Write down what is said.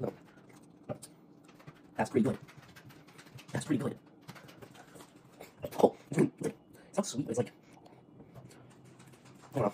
No. That's pretty good. That's pretty good. Oh, it's not sweet, but it's like, I don't know.